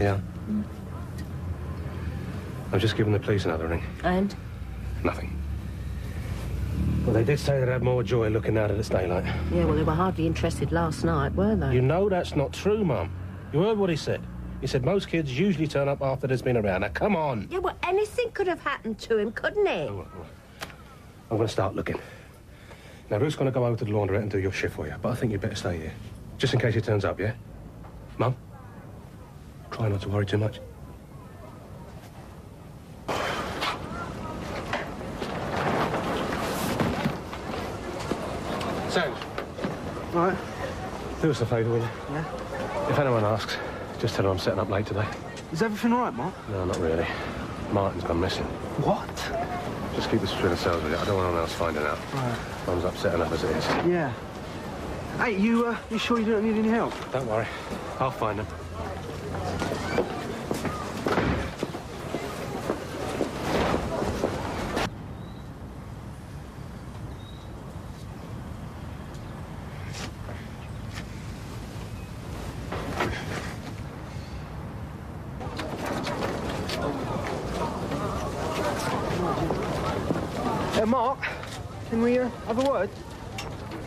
Yeah? I've just given the police another ring. And? Nothing. Well, they did say they'd have more joy looking out at its daylight. Yeah, well, they were hardly interested last night, were they? You know that's not true, Mum. You heard what he said. He said most kids usually turn up after there's been around. Now, come on. Yeah, well, anything could have happened to him, couldn't it? Oh, well. I'm going to start looking. Now, Ruth's going to go over to the laundrette and do your shift for you, but I think you'd better stay here. Just in case he turns up, yeah? Mum? Try not to worry too much. Sands, Right. do us a favour, will you? Yeah. If anyone asks, just tell them I'm setting up late today. Is everything all right, Mark? No, not really. Martin's gone missing. What? Just keep this between ourselves with you. I don't want anyone else finding out. Right. Mum's upset enough as it is. Yeah. Hey, you, uh, you sure you don't need any help? Don't worry. I'll find them. Uh, Mark, can we, uh, have a word?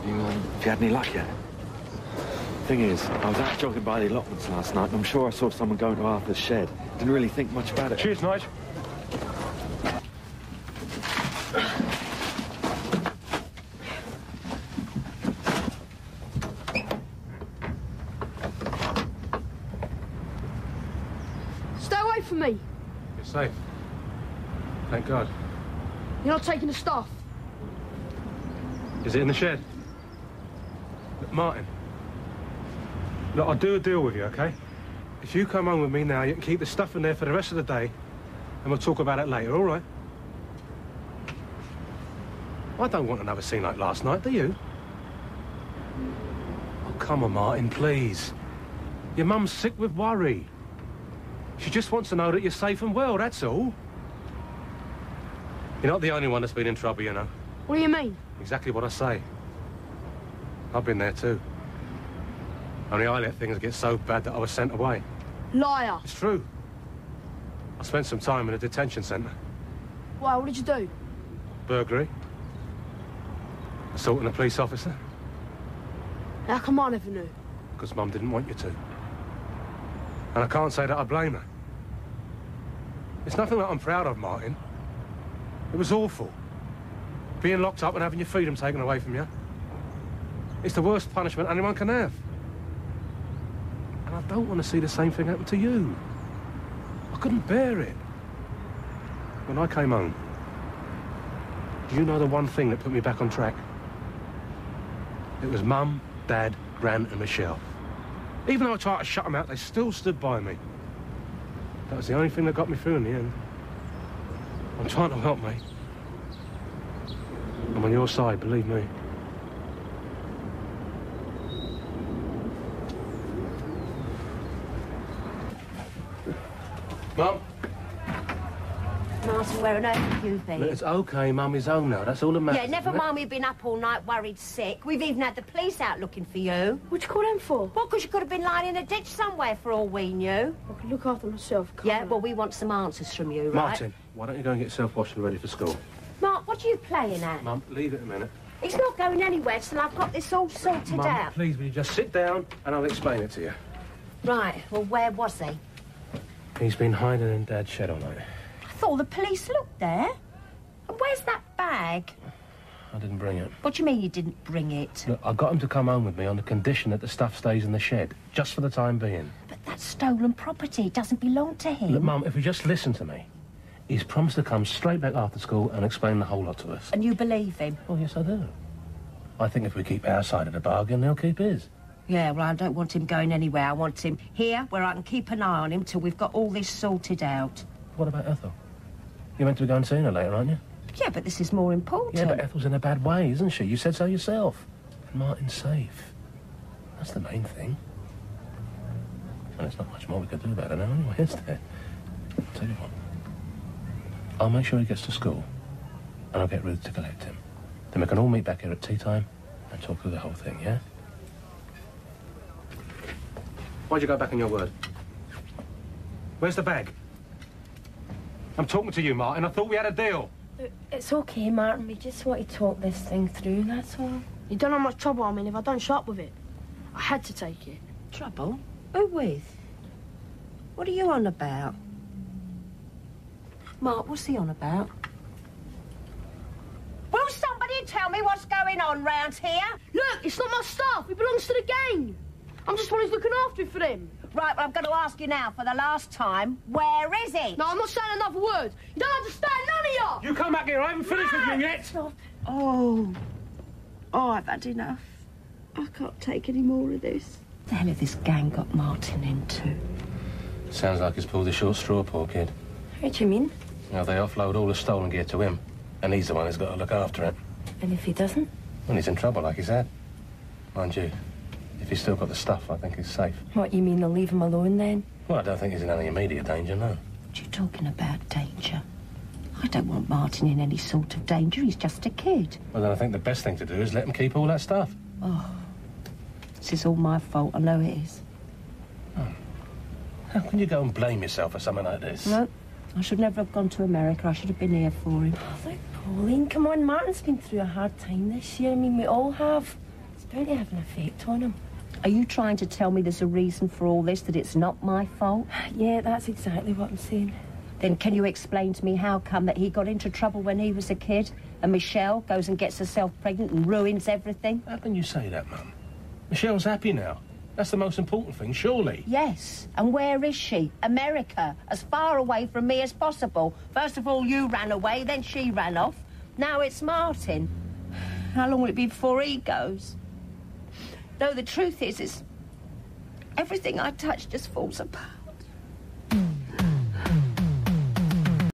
You, um, have you had any luck yet? Thing is, I was out jogging by the allotments last night, and I'm sure I saw someone going to Arthur's shed. Didn't really think much about it. Cheers, Nige. Stay away from me. You're safe. Thank God. You're not taking the stuff. Is it in the shed? Look, Martin. Look, I'll do a deal with you, okay? If you come home with me now, you can keep the stuff in there for the rest of the day, and we'll talk about it later, all right? I don't want another scene like last night, do you? Oh, come on, Martin, please. Your mum's sick with worry. She just wants to know that you're safe and well, that's all. You're not the only one that's been in trouble, you know. What do you mean? Exactly what I say. I've been there too. Only I let things get so bad that I was sent away. Liar. It's true. I spent some time in a detention centre. Why, what did you do? Burglary. Assaulting a police officer. How come I never knew? Because Mum didn't want you to. And I can't say that I blame her. It's nothing that I'm proud of, Martin. It was awful. Being locked up and having your freedom taken away from you. It's the worst punishment anyone can have. And I don't want to see the same thing happen to you. I couldn't bear it. When I came home, do you know the one thing that put me back on track? It was Mum, Dad, Gran and Michelle. Even though I tried to shut them out, they still stood by me. That was the only thing that got me through in the end. I'm trying to help, mate. I'm on your side, believe me. Mum? Martin, where on earth you been? It's okay, Mum is home now. That's all that matters. Yeah, never mind we've been up all night worried sick. We've even had the police out looking for you. What'd you call them for? Well, because you could have been lying in a ditch somewhere for all we knew. I could look after myself. can't Yeah, I? well, we want some answers from you, right? Martin, why don't you go and get yourself washed and ready for school? Mark, what are you playing at? Mum, leave it a minute. He's not going anywhere till I've got this all sorted Mum, out. please, will you just sit down and I'll explain it to you. Right, well, where was he? He's been hiding in Dad's shed all night. Thought the police looked there. And where's that bag? I didn't bring it. What do you mean you didn't bring it? Look, I got him to come home with me on the condition that the stuff stays in the shed, just for the time being. But that's stolen property. It doesn't belong to him. Look, Mum, if you just listen to me, he's promised to come straight back after school and explain the whole lot to us. And you believe him? Oh, yes, I do. I think if we keep our side of the bargain, he'll keep his. Yeah, well, I don't want him going anywhere. I want him here where I can keep an eye on him till we've got all this sorted out. What about Ethel? You're meant to be going seeing her later, aren't you? Yeah, but this is more important. Yeah, but Ethel's in a bad way, isn't she? You said so yourself. And Martin's safe. That's the main thing. And there's not much more we can do about it now anyway, is there? I'll tell you what. I'll make sure he gets to school. And I'll get Ruth to collect him. Then we can all meet back here at tea time and talk through the whole thing, yeah? Why'd you go back on your word? Where's the bag? I'm talking to you, Martin. I thought we had a deal. Uh, it's okay, Martin. We just want to talk this thing through, that's all. You don't know how much trouble I'm in if I don't shut up with it. I had to take it. Trouble? Who with? What are you on about? Mark, what's he on about? Will somebody tell me what's going on round here? Look, it's not my stuff. It belongs to the gang. I'm just one who's looking after it for them. Right, well, I'm going to ask you now for the last time, where is he? No, I'm not saying another word. You don't understand, none of you! You come back here. I haven't finished with you yet. Oh. Oh, I've had enough. I can't take any more of this. The hell have this gang got Martin into? Sounds like he's pulled the short straw, poor kid. What do you mean? Now they offload all the stolen gear to him, and he's the one who's got to look after it. And if he doesn't? Well, he's in trouble, like he said. Mind you, if he's still got the stuff, I think he's safe. What, you mean they'll leave him alone then? Well, I don't think he's in any immediate danger, no. What are you talking about, danger? I don't want Martin in any sort of danger. He's just a kid. Well, then I think the best thing to do is let him keep all that stuff. Oh, this is all my fault. I know it is. Hmm. How can you go and blame yourself for something like this? No, I should never have gone to America. I should have been here for him. Oh, look, Pauline, come on. Martin's been through a hard time this year. I mean, we all have. It's bound to have an effect on him. Are you trying to tell me there's a reason for all this, that it's not my fault? Yeah, that's exactly what I'm saying. Then can you explain to me how come that he got into trouble when he was a kid and Michelle goes and gets herself pregnant and ruins everything? How can you say that, Mum? Michelle's happy now. That's the most important thing, surely. Yes. And where is she? America. As far away from me as possible. First of all, you ran away, then she ran off. Now it's Martin. How long will it be before he goes? No, the truth is, is everything I touch just falls apart.